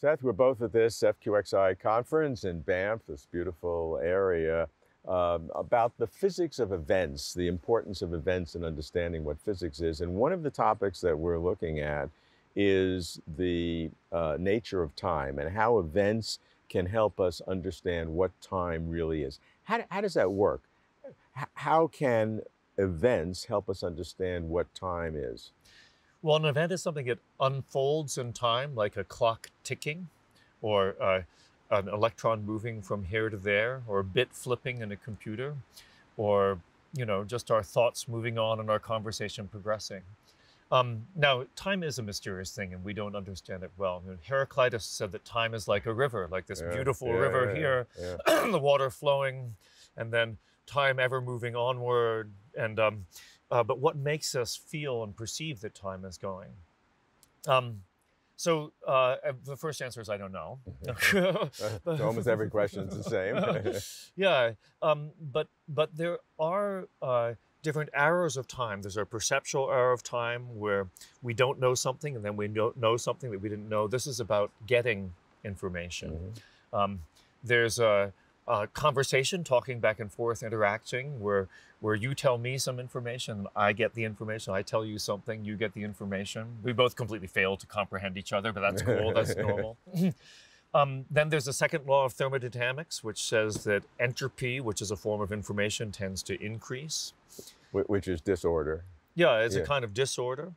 Seth, we're both at this FQXI conference in Banff, this beautiful area, um, about the physics of events, the importance of events and understanding what physics is. And one of the topics that we're looking at is the uh, nature of time and how events can help us understand what time really is. How, how does that work? H- how can events help us understand what time is? Well, an event is something that unfolds in time, like a clock ticking, or uh, an electron moving from here to there, or a bit flipping in a computer, or you know, just our thoughts moving on and our conversation progressing. Um, now, time is a mysterious thing, and we don't understand it well. I mean, Heraclitus said that time is like a river, like this Yeah, beautiful yeah, river yeah, here, the water flowing, and then time ever moving onward. And um, uh, but what makes us feel and perceive that time is going? Um, so uh, the first answer is I don't know. Almost every question is the same. yeah, um, but but there are uh, different arrows of time. There's a perceptual arrow of time where we don't know something and then we know, know something that we didn't know. This is about getting information. Mhm. Um, there's a, a conversation, talking back and forth, interacting, where where you tell me some information, I get the information. I tell you something, you get the information. We both completely fail to comprehend each other, but that's cool. that's normal. Um, then there's the second law of thermodynamics, which says that entropy, which is a form of information, tends to increase. Which is disorder. Yeah, it's Yeah. a kind of disorder.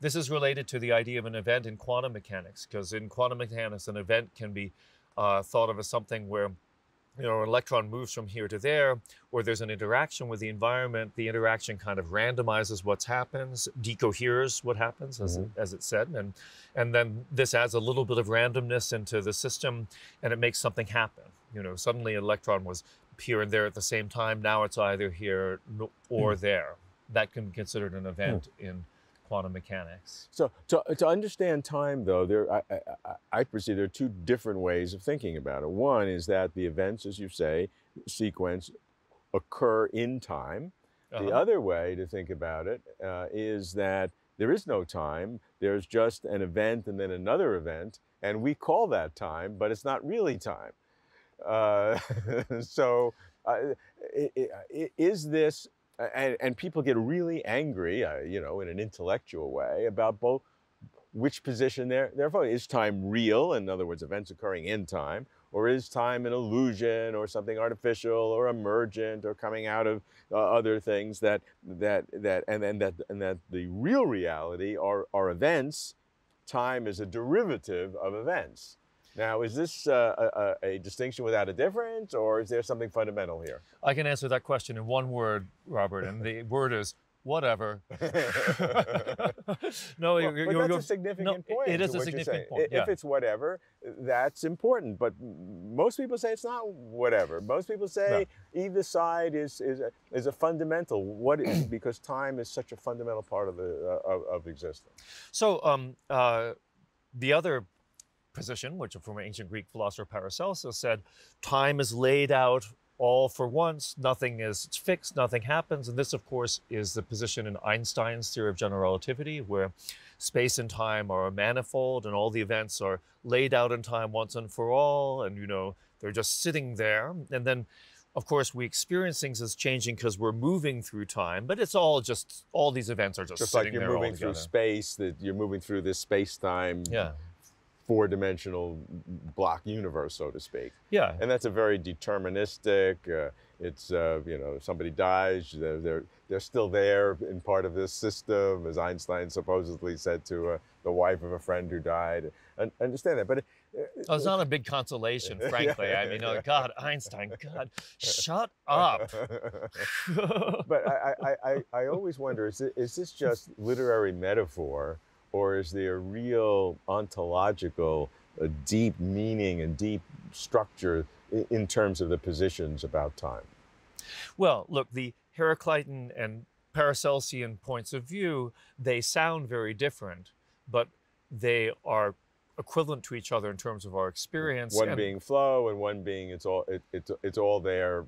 This is related to the idea of an event in quantum mechanics, because in quantum mechanics, an event can be uh, thought of as something where you know an electron moves from here to there, or there's an interaction with the environment. The interaction kind of randomizes what happens, decoheres what happens, as, mm-hmm. it, as it said, and and then this adds a little bit of randomness into the system, and it makes something happen. You know, suddenly an electron was here and there at the same time. Now it's either here or mm-hmm. there. That can be considered an hmm. event in quantum mechanics. So to, to understand time, though, there I, I, I- I perceive there are two different ways of thinking about it. One is that the events, as you say, sequence occur in time. The Uh-huh. other way to think about it uh, is that there is no time. There's just an event and then another event, and we call that time, but it's not really time. Uh, so, uh, is this and, and people get really angry, uh, you know, in an intellectual way about both which position they're, they're voting. Is time real? In other words, events occurring in time, or is time an illusion or something artificial or emergent or coming out of uh, other things that that that and then that and that the real reality are are events. Time is a derivative of events. Now, is this uh, a, a, a distinction without a difference, or is there something fundamental here? I can answer that question in one word, Robert, and the word is whatever. no, Well, you're, but you're, that's you're- a significant no, point. It is a significant point. Yeah. If it's whatever, that's important. But most people say it's not whatever. Most people say either side is is a, is a fundamental. What is because time is such a fundamental part of the uh, of, of existence. So um, uh, the other position, which from ancient Greek philosopher Paracelsus said, time is laid out all for once, nothing is fixed, nothing happens. And this, of course, is the position in Einstein's theory of general relativity, where space and time are a manifold and all the events are laid out in time once and for all. And, you know, they're just sitting there. And then, of course, we experience things as changing because we're moving through time, but it's all just, all these events are just, Just like you're moving through space, that you're moving through this space-time, Yeah. Four-dimensional block universe, so to speak. Yeah. and that's a very deterministic. Uh, it's uh, you know somebody dies, they're, they're they're still there in part of this system, as Einstein supposedly said to uh, the wife of a friend who died. And understand that, but it. Oh, it's not a big consolation, frankly. I mean, oh, God, Einstein, God, shut up. but I, I, I, I always wonder is, it, is this just literary metaphor or is there a real ontological uh, deep meaning and deep structure in, terms of the positions about time? well, look, the Heraclitan and Paracelsian points of view, they sound very different, but they are equivalent to each other in terms of our experience. One and- being flow and one being it's all it, it's it's all there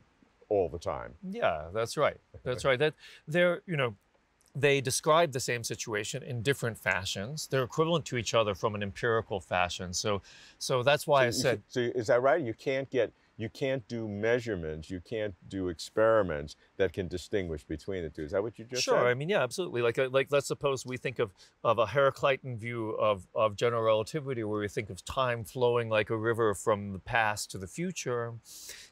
all the time. Yeah, that's right. That's right. That they're, you know, they describe the same situation in different fashions. They're equivalent to each other from an empirical fashion. So, so that's why I So you said so is that right? You can't get you can't do measurements, you can't do experiments that can distinguish between the two. Is that what you just sure. said? Sure. I mean, yeah, absolutely. Like, uh, like let's suppose we think of of a Heraclitan view of of general relativity, where we think of time flowing like a river from the past to the future,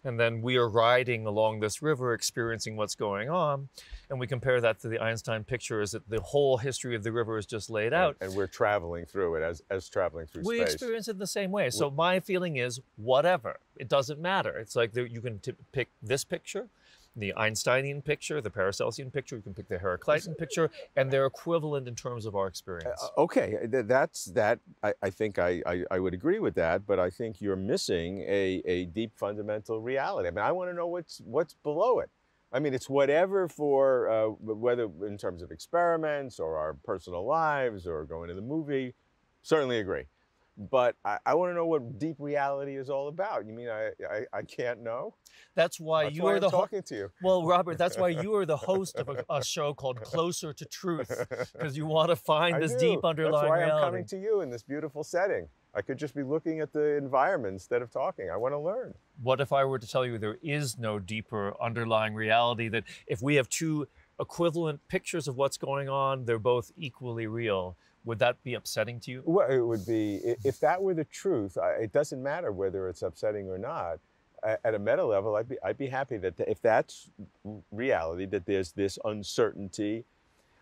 and then we are riding along this river, experiencing what's going on, and we compare that to the Einstein picture, is that the whole history of the river is just laid out. And, and we're traveling through it as as traveling through we space. We experience it the same way. So my feeling is whatever. It doesn't matter. It's like there, you can t- pick this picture, the Einsteinian picture, the Paracelsian picture. You can pick the Heraclitean picture, and they're equivalent in terms of our experience. Uh, okay, that's that. I, I think I, I, I would agree with that, but I think you're missing a, a deep fundamental reality. I mean, I want to know what's what's below it. I mean, it's whatever for uh, whether in terms of experiments or our personal lives or going to the movie. Certainly agree, but I, I want to know what deep reality is all about. You mean I I, I can't know? that's why That's you why are I'm the talking to you. well, Robert. That's why you are the host of a, a show called Closer to Truth, because you want to find I this do. deep underlying reality. That's why reality. I'm coming to you in this beautiful setting. I could just be looking at the environment instead of talking. I want to learn. What if I were to tell you there is no deeper underlying reality, that if we have two equivalent pictures of what's going on, they're both equally real? Would that be upsetting to you? Well, it would be if that were the truth. It doesn't matter whether it's upsetting or not. At a meta level, I'd be I'd be happy that if that's reality, that there's this uncertainty.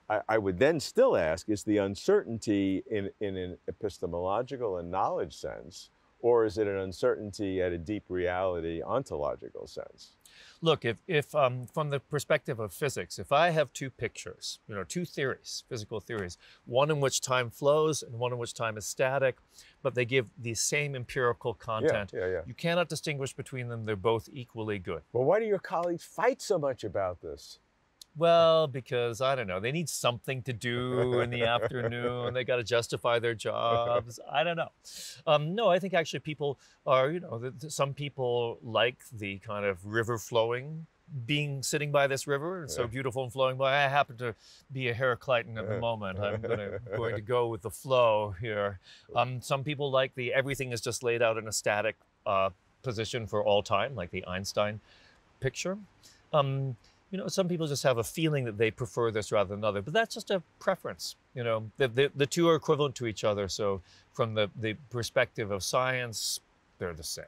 I, I would then still ask: Is the uncertainty in in an epistemological and knowledge sense, or is it an uncertainty at a deep reality ontological sense? Look, if, if um, from the perspective of physics, if I have two pictures, you know, two theories, physical theories, one in which time flows and one in which time is static, but they give the same empirical content, Yeah, yeah, yeah. you cannot distinguish between them. They're both equally good. Well, why do your colleagues fight so much about this? Well, because I don't know, they need something to do in the afternoon. They got to justify their jobs. I don't know. Um, no, I think actually people are, you know, some people like the kind of river flowing, being sitting by this river. It's so beautiful and flowing by. I happen to be a Heraclitan at the moment. I'm gonna, going to go with the flow here. Um, some people like the everything is just laid out in a static uh, position for all time, like the Einstein picture. Um, you know, some people just have a feeling that they prefer this rather than another, but that's just a preference. You know, the, the, the two are equivalent to each other. So, from the, the perspective of science, they're the same.